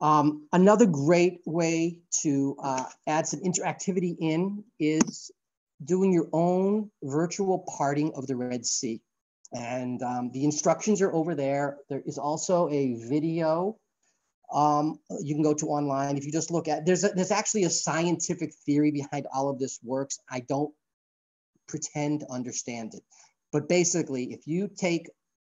Um, another great way to uh, add some interactivity in is doing your own virtual parting of the Red Sea. And um, the instructions are over there. There is also a video um, you can go to online. If you just look at, there's, a, there's actually a scientific theory behind all of this works. I don't pretend to understand it. But basically, if you take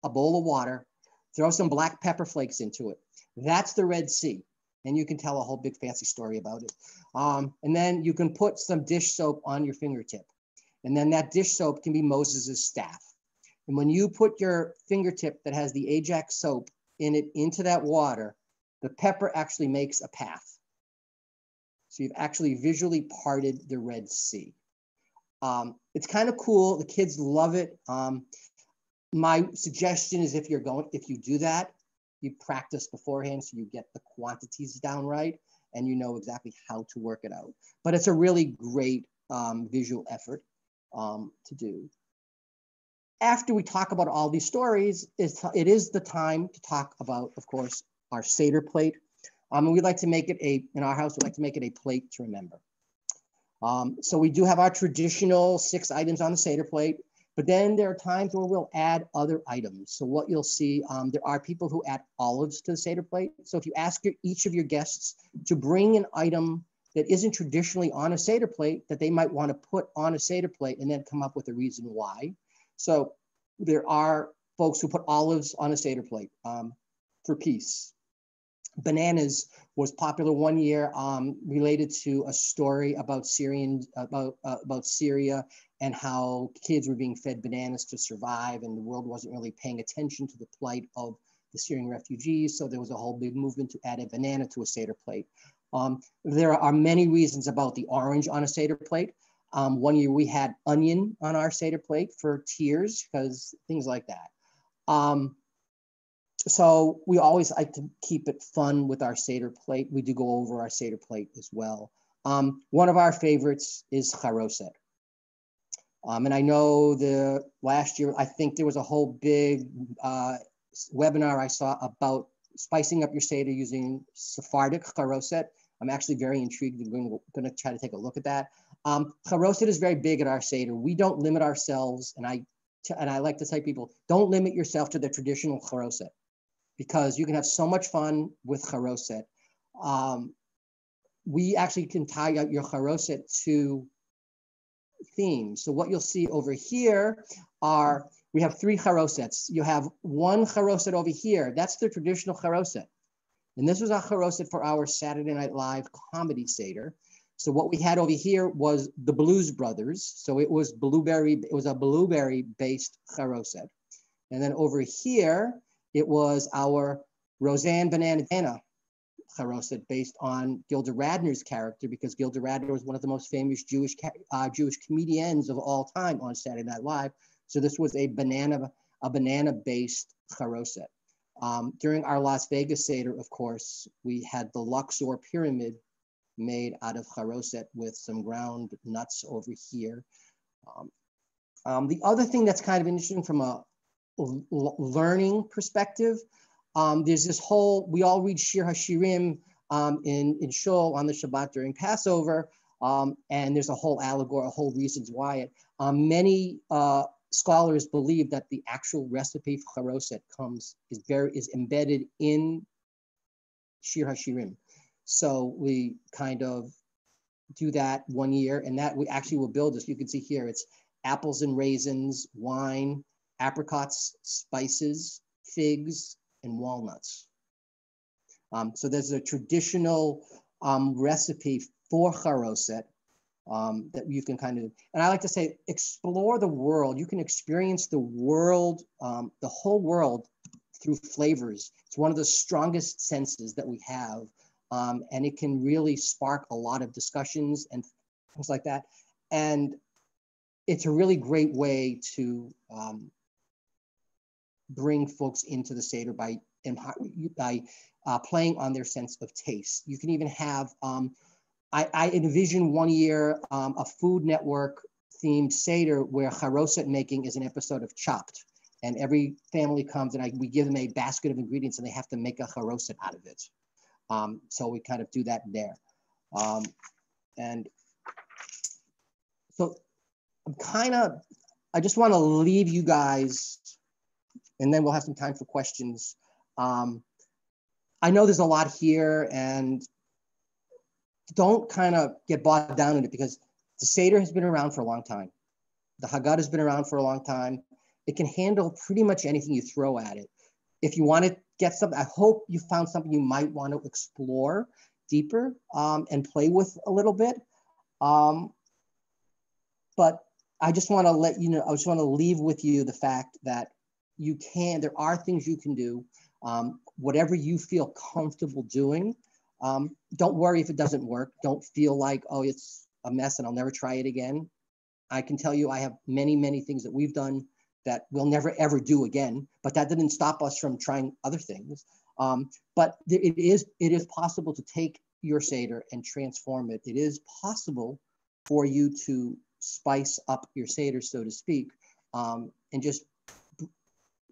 a bowl of water, throw some black pepper flakes into it, that's the Red Sea. And you can tell a whole big fancy story about it. Um, and then you can put some dish soap on your fingertip. And then that dish soap can be Moses's staff. And when you put your fingertip that has the Ajax soap in it into that water, the pepper actually makes a path. So you've actually visually parted the Red Sea. Um, it's kind of cool. The kids love it. Um, my suggestion is if you're going, if you do that, you practice beforehand so you get the quantities down right and you know exactly how to work it out. But it's a really great um, visual effort um, to do. After we talk about all these stories, it's, it is the time to talk about, of course, our Seder plate. Um, and we'd like to make it a, in our house, we'd like to make it a plate to remember. Um, so we do have our traditional six items on the Seder plate. But then there are times where we'll add other items. So what you'll see, um, there are people who add olives to the Seder plate. So if you ask your, each of your guests to bring an item that isn't traditionally on a Seder plate that they might want to put on a Seder plate and then come up with a reason why. So there are folks who put olives on a Seder plate um, for peace. Bananas was popular one year um, related to a story about Syrian about uh, about Syria and how kids were being fed bananas to survive, and the world wasn't really paying attention to the plight of the Syrian refugees. So there was a whole big movement to add a banana to a Seder plate. Um, there are many reasons about the orange on a Seder plate. Um, one year we had onion on our Seder plate for tears, because things like that. Um, so we always like to keep it fun with our Seder plate. We do go over our Seder plate as well. Um, one of our favorites is charoset. Um, and I know the last year, I think there was a whole big uh, webinar I saw about spicing up your Seder using Sephardic charoset. I'm actually very intrigued. I'm going to, going to try to take a look at that. Um, charoset is very big at our Seder. We don't limit ourselves, and I and I like to say people, don't limit yourself to the traditional charoset because you can have so much fun with charoset. Um, we actually can tie out your charoset to themes. So what you'll see over here are, we have three charosets. You have one charoset over here. That's the traditional charoset. And this was our charoset for our Saturday Night Live comedy Seder. So what we had over here was the Blues Brothers. So it was blueberry, it was a blueberry based charoset. And then over here, it was our Roseanne Bananadana Charoset based on Gilda Radner's character because Gilda Radner was one of the most famous Jewish uh, Jewish comedians of all time on Saturday Night Live. So this was a banana a banana based charoset. Um, during our Las Vegas Seder, of course, we had the Luxor pyramid made out of charoset with some ground nuts over here. Um, um, the other thing that's kind of interesting from a learning perspective, um, there's this whole, we all read Shir HaShirim um, in, in Shul on the Shabbat during Passover, um, and there's a whole allegory, a whole reasons why it. Um, many uh, scholars believe that the actual recipe for charoset comes, is very, is embedded in Shir HaShirim. So we kind of do that one year, and that we actually will build this. You can see here, it's apples and raisins, wine, apricots, spices, figs, and walnuts. Um, so there's a traditional um, recipe for charoset um, that you can kind of, and I like to say, explore the world. You can experience the world, um, the whole world through flavors. It's one of the strongest senses that we have. Um, and it can really spark a lot of discussions and things like that. And it's a really great way to um, bring folks into the Seder by, by uh, playing on their sense of taste. You can even have, um, I, I, envision one year um, a Food Network themed Seder where charoset making is an episode of Chopped. And every family comes and I, we give them a basket of ingredients and they have to make a charoset out of it. Um, so we kind of do that there. Um, and so I'm kind of, I just want to leave you guys and then we'll have some time for questions. Um, I know there's a lot here and don't kind of get bogged down in it because the Seder has been around for a long time. The Haggadah has been around for a long time. It can handle pretty much anything you throw at it. If you want to get something, I hope you found something you might want to explore deeper um, and play with a little bit. Um, but I just want to let you know, I just want to leave with you the fact that you can, there are things you can do. Um, whatever you feel comfortable doing, um, don't worry if it doesn't work. Don't feel like, oh, it's a mess and I'll never try it again. I can tell you I have many, many things that we've done that we'll never ever do again, but that didn't stop us from trying other things. Um, but it is, it is possible to take your Seder and transform it. It is possible for you to spice up your Seder, so to speak, um, and just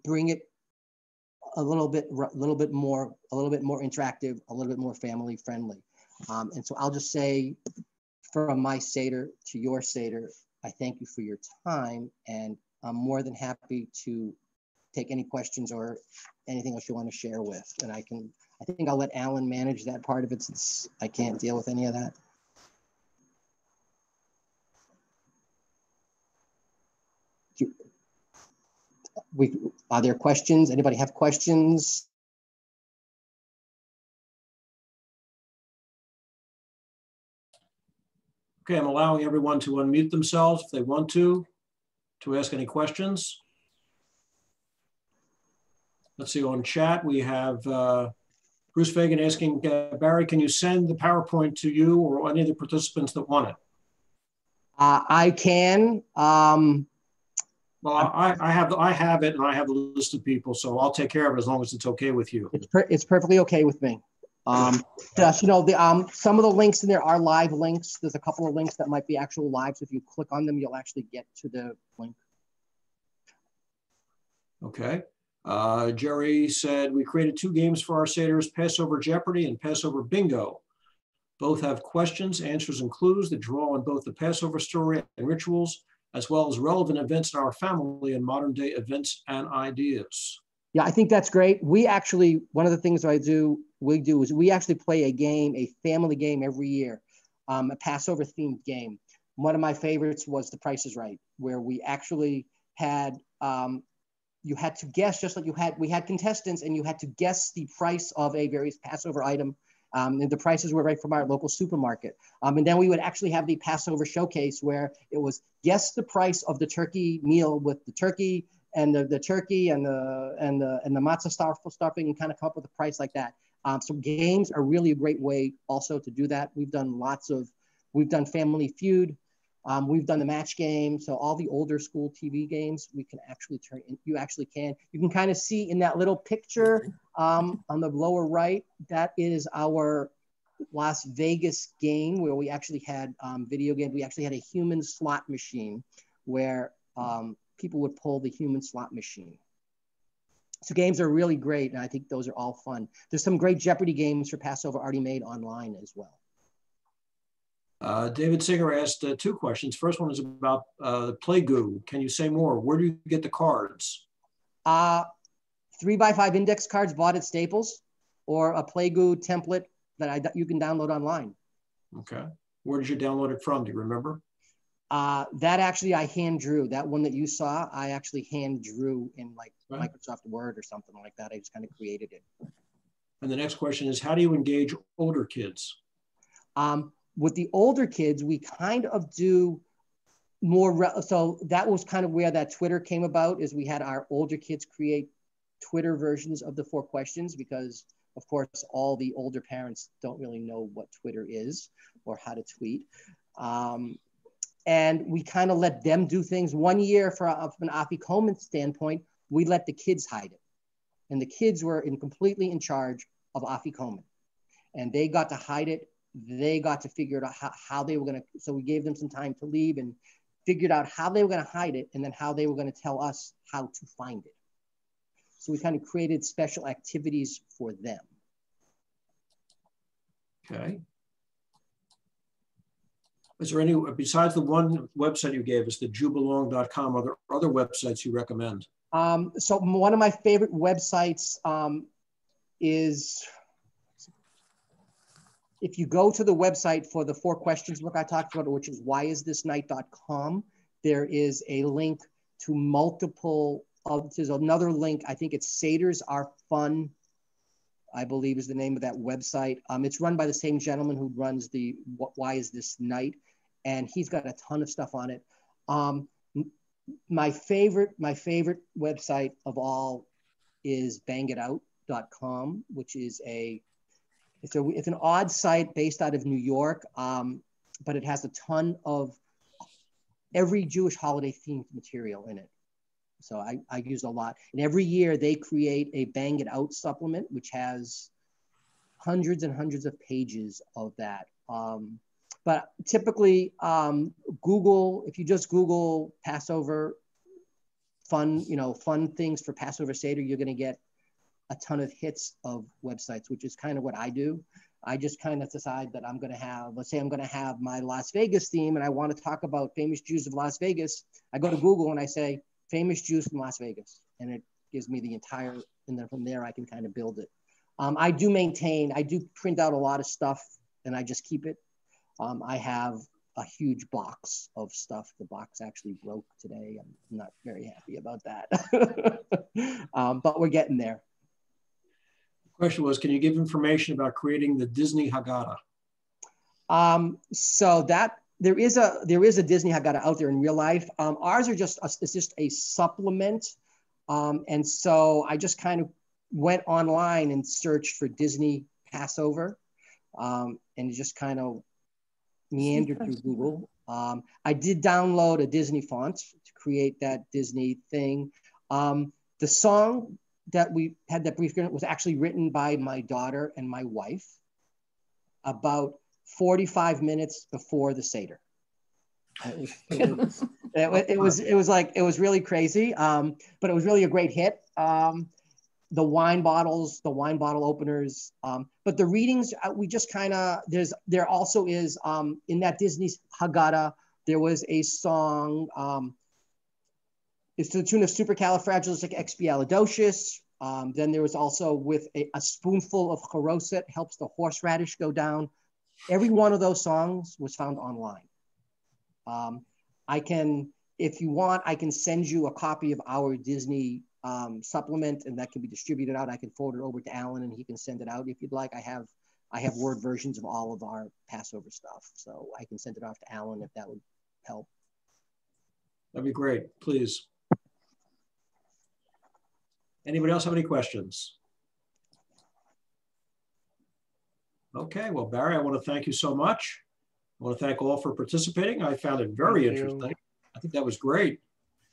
bring it a little bit, a little bit more, a little bit more interactive, a little bit more family friendly. Um, and so I'll just say from my Seder to your Seder, I thank you for your time and I'm more than happy to take any questions or anything else you want to share with. And I can, I think I'll let Alan manage that part of it since I can't deal with any of that. We, are there questions? Anybody have questions? Okay, I'm allowing everyone to unmute themselves if they want to, to ask any questions. Let's see, on chat, we have uh, Bruce Fagan asking, uh, Barry, can you send the PowerPoint to you or any of the participants that want it? Uh, I can. Um, well, I, I have I have it, and I have a list of people, so I'll take care of it as long as it's okay with you. It's per it's perfectly okay with me. Um, just you know, the um, some of the links in there are live links. There's a couple of links that might be actual live. So if you click on them, you'll actually get to the link. Okay. Uh, Jerry said we created two games for our seders: Passover Jeopardy and Passover Bingo. Both have questions, answers, and clues that draw on both the Passover story and rituals as well as relevant events in our family and modern day events and ideas. Yeah, I think that's great. We actually, one of the things I do, we do is we actually play a game, a family game every year, um, a Passover themed game. One of my favorites was The Price is Right, where we actually had, um, you had to guess, just like you had, we had contestants and you had to guess the price of a various Passover item um, the prices were right from our local supermarket. Um, and then we would actually have the Passover showcase where it was guess the price of the turkey meal with the turkey and the, the turkey and the and the and the matzah stuffing and kind of come up with a price like that. Um, so games are really a great way also to do that. We've done lots of, we've done Family Feud, um, we've done the match game, so all the older school TV games we can actually turn. In, you actually can. You can kind of see in that little picture um, on the lower right. That is our Las Vegas game where we actually had um, video game. We actually had a human slot machine where um, people would pull the human slot machine. So games are really great, and I think those are all fun. There's some great Jeopardy games for Passover already made online as well. Uh, David Singer asked uh, two questions. First one is about uh, PlayGoo. Can you say more? Where do you get the cards? Uh, three by five index cards bought at Staples or a PlayGoo template that I, you can download online. Okay. Where did you download it from? Do you remember? Uh, that actually I hand drew. That one that you saw, I actually hand drew in like right. Microsoft Word or something like that. I just kind of created it. And the next question is, how do you engage older kids? Um, with the older kids, we kind of do more. So that was kind of where that Twitter came about. Is we had our older kids create Twitter versions of the four questions because, of course, all the older parents don't really know what Twitter is or how to tweet. Um, and we kind of let them do things. One year, uh, from an afikoman standpoint, we let the kids hide it, and the kids were in completely in charge of Afi afikoman, and they got to hide it they got to figure out how, how they were going to so we gave them some time to leave and figured out how they were going to hide it and then how they were going to tell us how to find it so we kind of created special activities for them. Okay. Is there any besides the one website you gave us the jewbelong.com are there other websites you recommend? Um, so one of my favorite websites um, is if you go to the website for the four questions book I talked about, which is whyisthisnight.com, there is a link to multiple there's another link. I think it's Seders Are Fun, I believe is the name of that website. Um, it's run by the same gentleman who runs the Why Is This Night, and he's got a ton of stuff on it. Um, my favorite, my favorite website of all is Bang It Out which is a it's a it's an odd site based out of New York, um, but it has a ton of every Jewish holiday themed material in it. So I, I use a lot. And every year they create a Bang It Out supplement, which has hundreds and hundreds of pages of that. Um, but typically, um, Google, if you just Google Passover fun, you know, fun things for Passover Seder, you're going to get a ton of hits of websites, which is kind of what I do. I just kind of decide that I'm going to have, let's say I'm going to have my Las Vegas theme and I want to talk about famous Jews of Las Vegas. I go to Google and I say famous Jews from Las Vegas, and it gives me the entire, and then from there I can kind of build it. Um, I do maintain, I do print out a lot of stuff and I just keep it. Um, I have a huge box of stuff. The box actually broke today. I'm not very happy about that, um, but we're getting there The question was, can you give information about creating the Disney Haggadah? Um, so that there is a there is a Disney Haggadah out there in real life. Um, ours are just a, it's just a supplement, um, and so I just kind of went online and searched for Disney Passover, um, and just kind of meandered through Google. Um, I did download a Disney font to create that Disney thing. Um, the song that we had that brief was actually written by my daughter and my wife about 45 minutes before the Seder. It was, it was, it, was, it was like, it was really crazy, um, but it was really a great hit. Um, the wine bottles, the wine bottle openers, um, but the readings, uh, we just kind of, there's, there also is um, in that Disney's Haggadah, there was a song, um, it's to the tune of supercalifragilisticexpialidocious. Um, then there was also with a, a spoonful of charoset helps the horseradish go down. Every one of those songs was found online. Um, I can, if you want, I can send you a copy of our Disney um, supplement, and that can be distributed out. I can forward it over to Alan, and he can send it out if you'd like. I have I have word versions of all of our Passover stuff, so I can send it off to Alan if that would help. That'd be great, please. Anybody else have any questions? Okay, well, Barry, I want to thank you so much. I want to thank all for participating. I found it very thank interesting. You. I think that was great.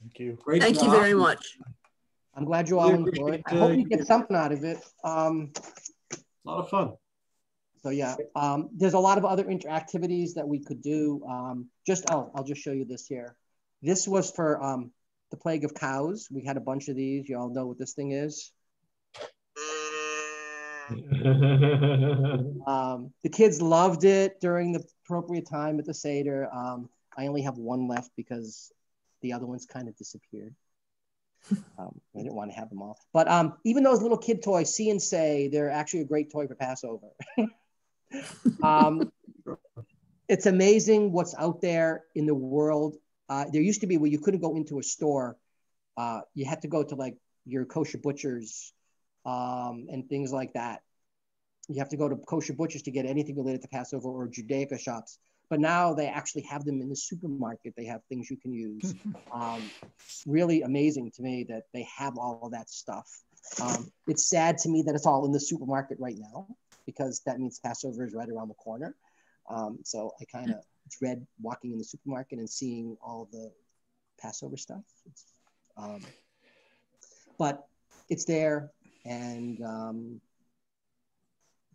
Thank you. Great thank job. you very much. I'm glad you all enjoyed. I hope you get something out of it. Um, a lot of fun. So yeah, um, there's a lot of other interactivities that we could do. Um, just oh, I'll just show you this here. This was for um, the plague of cows. We had a bunch of these. You all know what this thing is. um, the kids loved it during the appropriate time at the Seder. Um, I only have one left because the other ones kind of disappeared. Um, I didn't want to have them all. But um, even those little kid toys, see and say, they're actually a great toy for Passover. um, it's amazing what's out there in the world uh, there used to be where you couldn't go into a store. Uh, you had to go to like your kosher butchers um, and things like that. You have to go to kosher butchers to get anything related to Passover or Judaica shops. But now they actually have them in the supermarket. They have things you can use. Um, really amazing to me that they have all of that stuff. Um, it's sad to me that it's all in the supermarket right now because that means Passover is right around the corner. Um, so I kind of dread walking in the supermarket and seeing all the Passover stuff. Um, but it's there, and um,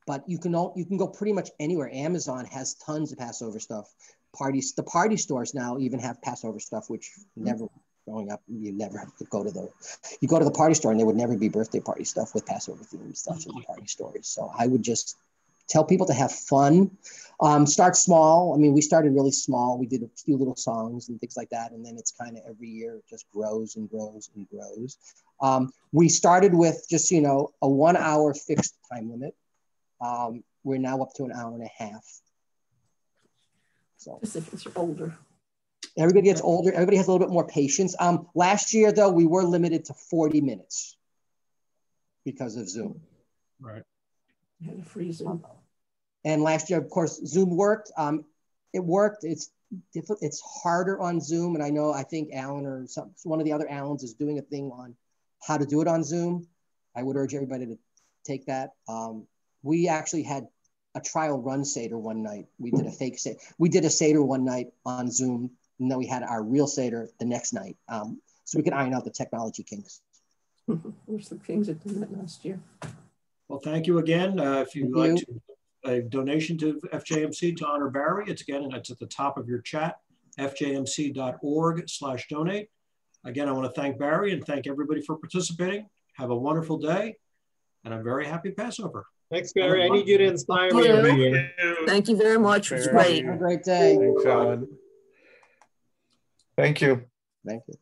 but you can all, you can go pretty much anywhere. Amazon has tons of Passover stuff. Parties, the party stores now even have Passover stuff, which never growing up you never have to go to the you go to the party store and there would never be birthday party stuff with Passover themed stuff in the party stores. So I would just tell people to have fun. Um, start small. I mean, we started really small. We did a few little songs and things like that. And then it's kind of every year it just grows and grows and grows. Um, we started with just, you know, a one hour fixed time limit. Um, we're now up to an hour and a half. So it's older. Everybody gets older. Everybody has a little bit more patience. Um, last year, though, we were limited to 40 minutes because of Zoom. Right. Had a free Zoom. And last year, of course, Zoom worked. Um, it worked. It's difficult. It's harder on Zoom. And I know, I think Alan or some, one of the other Allens is doing a thing on how to do it on Zoom. I would urge everybody to take that. Um, we actually had a trial run Seder one night. We did a fake Seder. We did a Seder one night on Zoom, and then we had our real Seder the next night. Um, so we could iron out the technology kinks. Where's the Kings that did that last year? Well, thank you again. Uh, if you'd Thank like to, a donation to FJMC to honor Barry, it's again, and it's at the top of your chat, fjmc.org slash donate. Again, I want to thank Barry and thank everybody for participating. Have a wonderful day. And I'm very happy Passover. Thanks, Barry. I need you to inspire me Thank you. Thank you very much. It was great. Have a great day. Thanks, Alan. Thank you. Thank you.